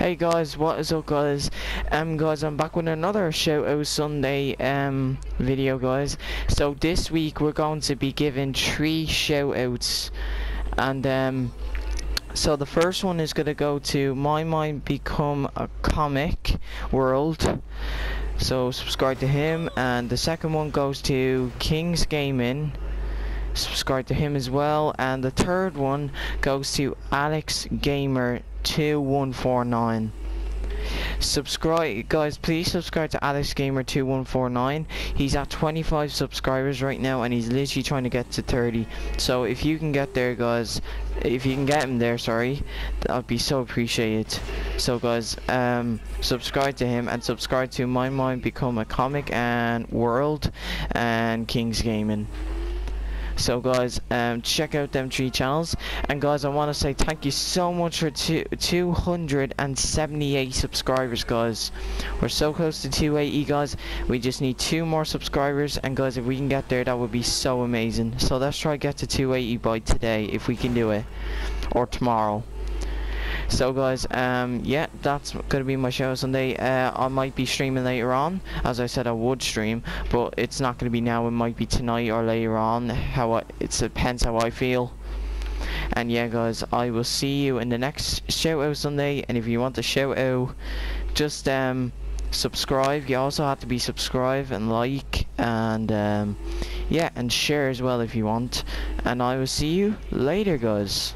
Hey guys, what is up guys? Um guys, I'm back with another shout out Sunday um video guys. So this week we're going to be giving three shout outs and um so the first one is gonna go to My Mind Become a Comic World. So subscribe to him and the second one goes to Kings Gaming subscribe to him as well. And the third one goes to Alex Gamer 2149 subscribe guys please subscribe to alex gamer 2149 he's at 25 subscribers right now and he's literally trying to get to 30 so if you can get there guys if you can get him there sorry that'd be so appreciated. So guys um subscribe to him and subscribe to my mind become a comic and world and kings gaming so guys, um, check out them three channels. And guys, I want to say thank you so much for two, 278 subscribers, guys. We're so close to 280, guys. We just need two more subscribers. And guys, if we can get there, that would be so amazing. So let's try to get to 280 by today, if we can do it. Or tomorrow so guys um yeah that's gonna be my show sunday. Uh i might be streaming later on. As i said i would stream but it's not gonna be now. It might be tonight or later on. How I, it depends how i feel. And yeah guys i will see you in the next shout out sunday. And if you want to shout out just um subscribe. You also have to be subscribe and like and um yeah and share as well if you want. And i will see you later guys